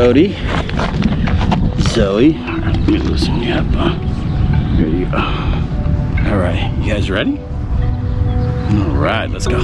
Brody, Zoey. Let me loosen you up. You go. All right, you guys ready? All right, let's go.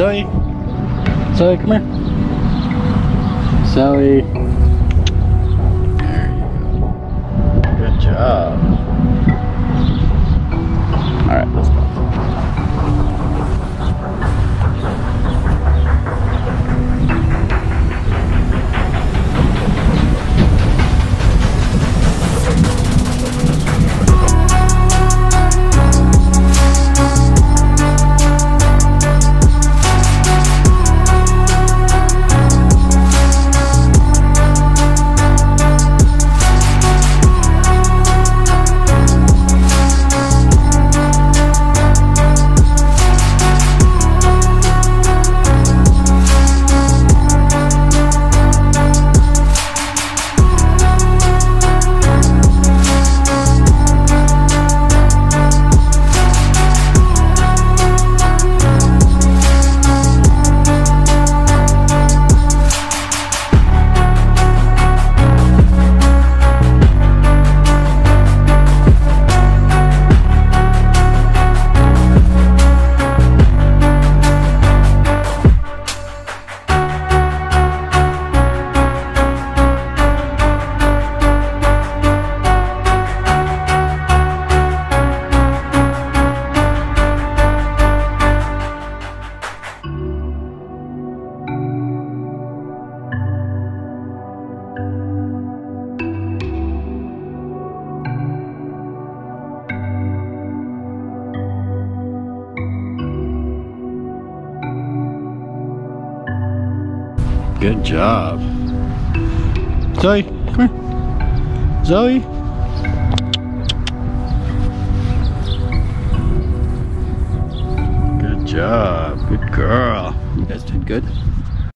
Zoey. Zoey, come here. Zoey. There you go. Good job. Good job. Zoey, come here. Zoey. Good job. Good girl. You guys did good.